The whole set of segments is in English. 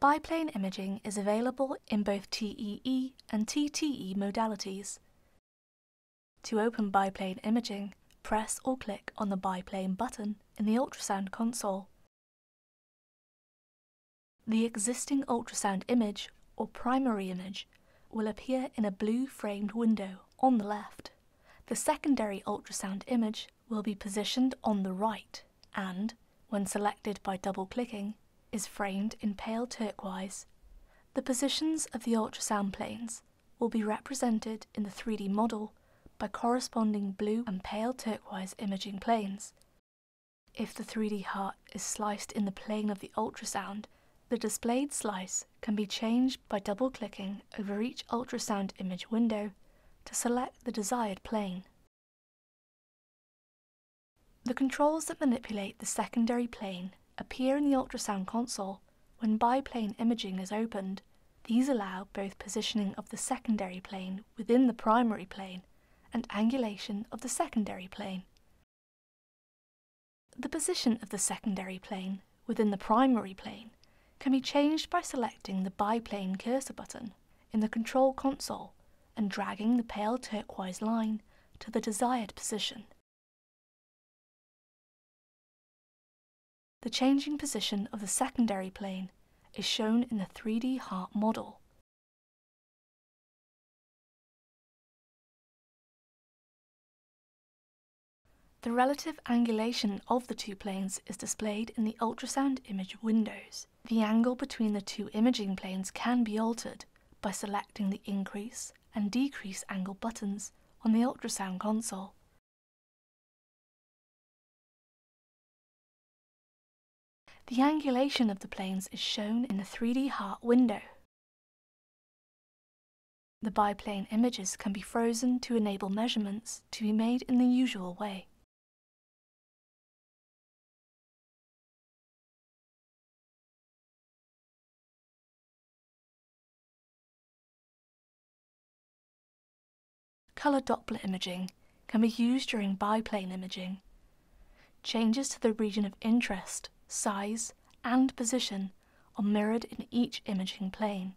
Biplane imaging is available in both TEE and TTE modalities. To open biplane imaging, press or click on the biplane button in the ultrasound console. The existing ultrasound image or primary image will appear in a blue framed window on the left. The secondary ultrasound image will be positioned on the right and, when selected by double clicking, is framed in pale turquoise. The positions of the ultrasound planes will be represented in the 3D model by corresponding blue and pale turquoise imaging planes. If the 3D heart is sliced in the plane of the ultrasound, the displayed slice can be changed by double clicking over each ultrasound image window to select the desired plane. The controls that manipulate the secondary plane appear in the ultrasound console when biplane imaging is opened. These allow both positioning of the secondary plane within the primary plane and angulation of the secondary plane. The position of the secondary plane within the primary plane can be changed by selecting the biplane cursor button in the control console and dragging the pale turquoise line to the desired position. The changing position of the secondary plane is shown in the 3D heart model. The relative angulation of the two planes is displayed in the ultrasound image windows. The angle between the two imaging planes can be altered by selecting the increase and decrease angle buttons on the ultrasound console. The angulation of the planes is shown in the 3D heart window. The biplane images can be frozen to enable measurements to be made in the usual way. Color Doppler imaging can be used during biplane imaging. Changes to the region of interest size, and position are mirrored in each imaging plane.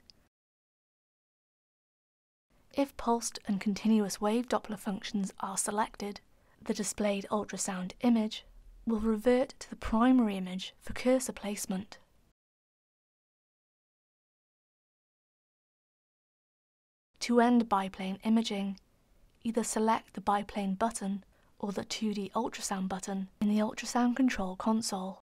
If pulsed and continuous wave Doppler functions are selected, the displayed ultrasound image will revert to the primary image for cursor placement. To end biplane imaging, either select the biplane button or the 2D ultrasound button in the ultrasound control console.